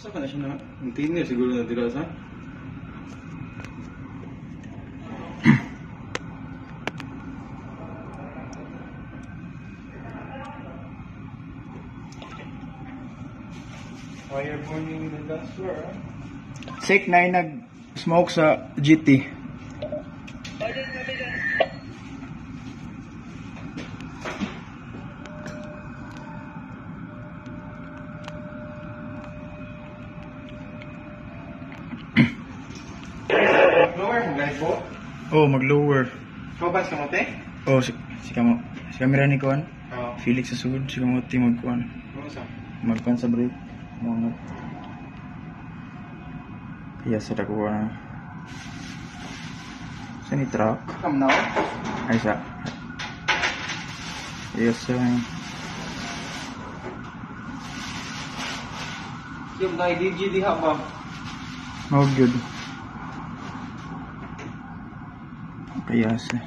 Asa ka na siya na? Ang tinir siguro na dira sa? Fire burning in the dance floor. Sek na yung nag-smoke sa GT. Po. Oh, mag-lower. Kabas ka mo, te? Oh, si, si kamo. Si camera ni Kuan. Oo. Felix sa sugod. Si kamo ti mag-Kuan. Sa? Mag-Kuan sa break. Mga Kaya sa dako na. Sa ni truck. Come now. Ay sa. Yes, sir. Yung na DJ diha ba? Oh, появился